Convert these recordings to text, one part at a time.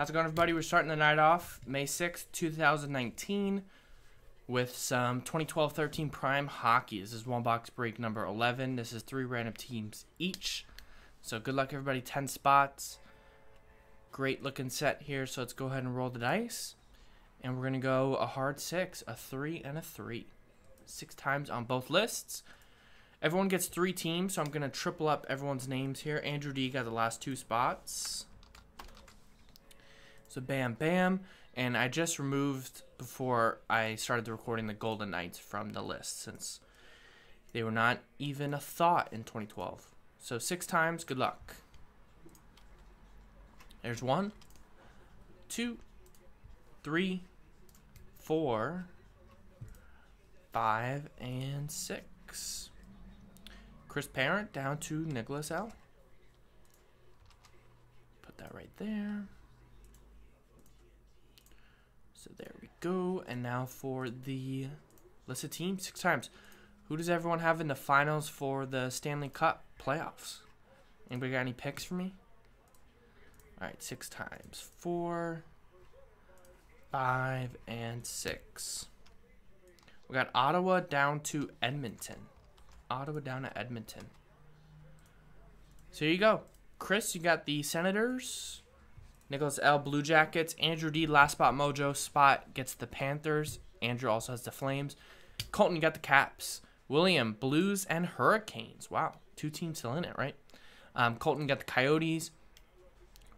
How's it going, everybody? We're starting the night off May 6th, 2019, with some 2012 13 Prime Hockey. This is one box break number 11. This is three random teams each. So good luck, everybody. 10 spots. Great looking set here. So let's go ahead and roll the dice. And we're going to go a hard six, a three, and a three. Six times on both lists. Everyone gets three teams, so I'm going to triple up everyone's names here. Andrew D got the last two spots. So bam, bam. And I just removed, before I started the recording, the Golden Knights from the list since they were not even a thought in 2012. So six times, good luck. There's one, two, three, four, five, and six. Chris Parent down to Nicholas L. Put that right there. So there we go. And now for the listed team, six times. Who does everyone have in the finals for the Stanley Cup playoffs? Anybody got any picks for me? All right, six times. Four, five, and six. We got Ottawa down to Edmonton. Ottawa down to Edmonton. So here you go. Chris, you got the Senators. Nicholas L. Blue Jackets. Andrew D. Last Spot Mojo. Spot gets the Panthers. Andrew also has the Flames. Colton, got the Caps. William, Blues and Hurricanes. Wow. Two teams still in it, right? Um, Colton got the Coyotes.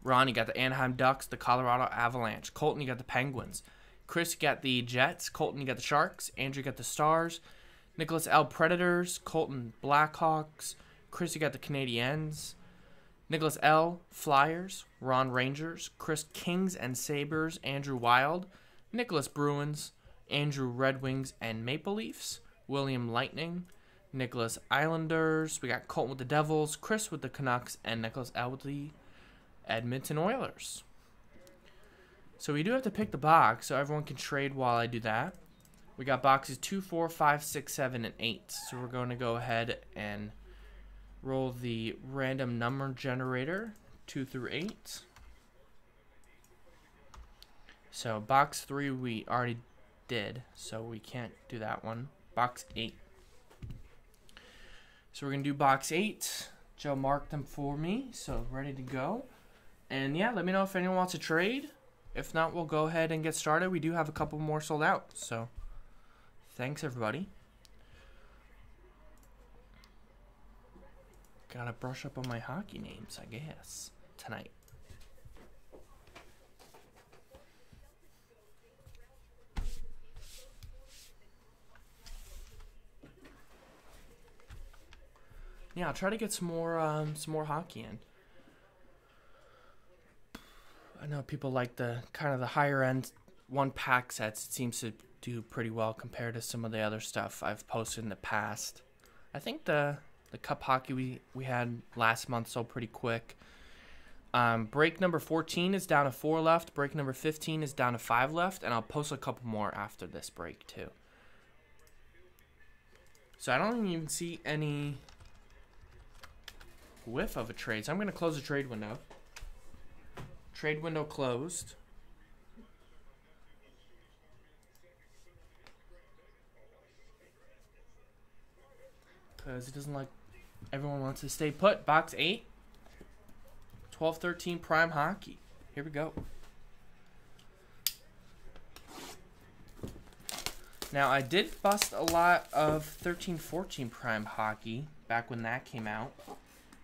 Ron, you got the Anaheim Ducks, the Colorado Avalanche. Colton, you got the Penguins. Chris, got the Jets. Colton, you got the Sharks. Andrew, got the Stars. Nicholas L. Predators, Colton Blackhawks, Chris, got the Canadiens, Nicholas L. Flyers, Ron Rangers, Chris Kings and Sabres, Andrew Wild, Nicholas Bruins, Andrew Red Wings and Maple Leafs, William Lightning, Nicholas Islanders, we got Colton with the Devils, Chris with the Canucks, and Nicholas L. with the Edmonton Oilers. So we do have to pick the box, so everyone can trade while I do that. We got boxes 2, 4, 5, 6, 7, and 8. So we're going to go ahead and roll the random number generator 2 through 8. So box 3 we already did, so we can't do that one. Box 8. So we're going to do box 8. Joe marked them for me, so ready to go. And yeah, let me know if anyone wants to trade. If not, we'll go ahead and get started. We do have a couple more sold out, so... Thanks, everybody. Gotta brush up on my hockey names, I guess, tonight. Yeah, I'll try to get some more um, some more hockey in. I know people like the kind of the higher end one pack sets. It seems to do pretty well compared to some of the other stuff I've posted in the past. I think the the cup hockey we, we had last month sold pretty quick. Um, break number 14 is down to 4 left. Break number 15 is down to 5 left. And I'll post a couple more after this break, too. So I don't even see any whiff of a trade. So I'm going to close the trade window. Trade window closed. because it doesn't like everyone wants to stay put. Box 8, 12 13 prime hockey. Here we go. Now, I did bust a lot of 13 14 prime hockey back when that came out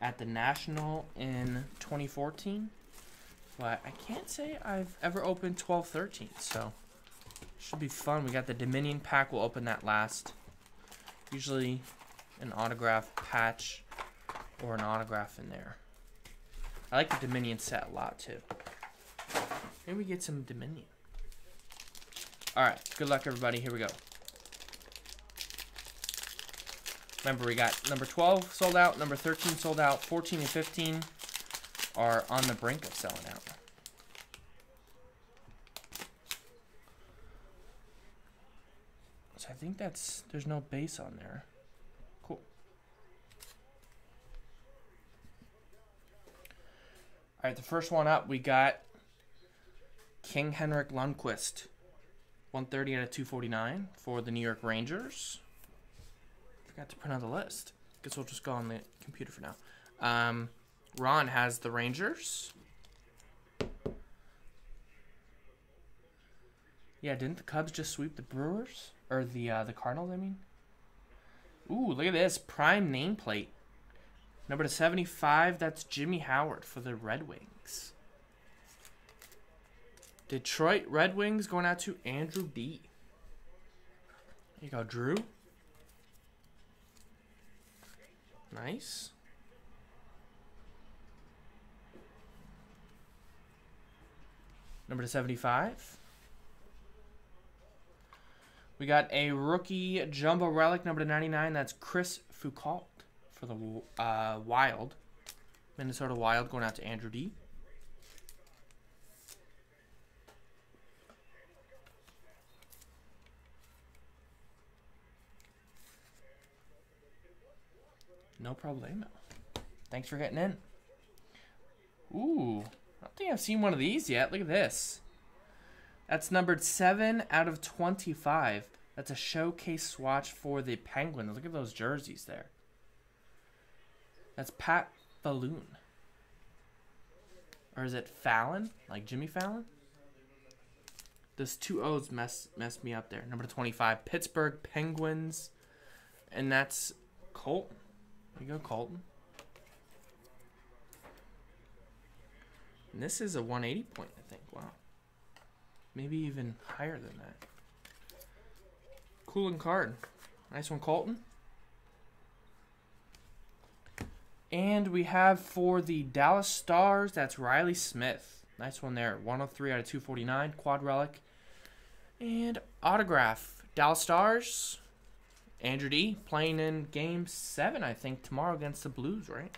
at the National in 2014. But I can't say I've ever opened 12 13, so should be fun. We got the Dominion pack. We'll open that last. Usually an autograph patch or an autograph in there. I like the Dominion set a lot too. Maybe we get some Dominion. Alright, good luck everybody. Here we go. Remember, we got number 12 sold out, number 13 sold out, 14 and 15 are on the brink of selling out. So I think that's, there's no base on there. All right, the first one up, we got King Henrik Lundqvist. 130 out of 249 for the New York Rangers. Forgot to print out the list. Guess we'll just go on the computer for now. Um, Ron has the Rangers. Yeah, didn't the Cubs just sweep the Brewers or the uh, the Cardinals? I mean. Ooh, look at this prime nameplate. Number to 75, that's Jimmy Howard for the Red Wings. Detroit Red Wings going out to Andrew D. There you go, Drew. Nice. Number to 75. We got a rookie jumbo relic, number to 99. That's Chris Foucault for the uh, Wild. Minnesota Wild going out to Andrew D. No problemo. Thanks for getting in. Ooh, I don't think I've seen one of these yet. Look at this. That's numbered 7 out of 25. That's a showcase swatch for the Penguins. Look at those jerseys there. That's Pat Falloon. Or is it Fallon? Like Jimmy Fallon? Those two O's mess messed me up there. Number 25, Pittsburgh Penguins. And that's Colton. There you go, Colton. And this is a 180 point, I think. Wow. Maybe even higher than that. Cooling card. Nice one, Colton. And we have for the Dallas Stars, that's Reilly Smith. Nice one there. 103 out of 249. Quad relic. And autograph. Dallas Stars. Andrew D playing in game seven, I think, tomorrow against the Blues, right?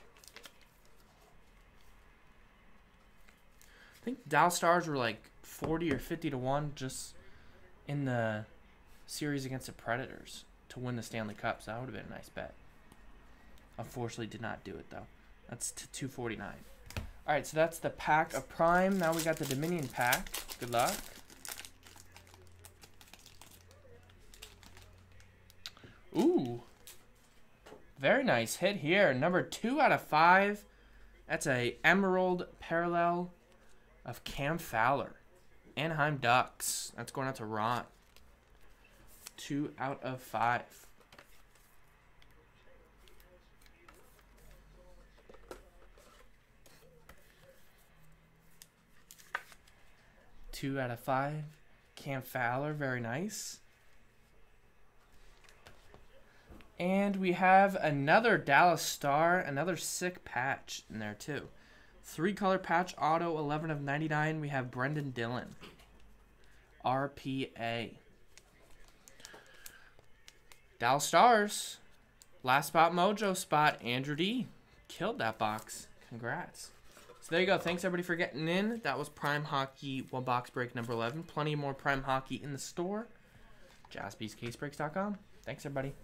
I think Dallas Stars were like 40 or 50 to 1 just in the series against the Predators to win the Stanley Cup. So that would have been a nice bet. Unfortunately, did not do it though. That's to 249. All right, so that's the pack of Prime. Now we got the Dominion pack. Good luck. Ooh. Very nice hit here. Number two out of five. That's a Emerald parallel of Cam Fowler. Anaheim Ducks. That's going out to Ron. Two out of five. Two out of five. Cam Fowler, very nice. And we have another Dallas Star, another sick patch in there too. Three color patch auto, 11 of 99. We have Brendan Dillon. RPA. Dallas Stars. Last spot mojo spot. Andrew D. Killed that box. Congrats. So there you go. Thanks everybody for getting in. That was Prime Hockey one box break number 11. Plenty more Prime Hockey in the store. JaspysCaseBreaks.com. Thanks everybody.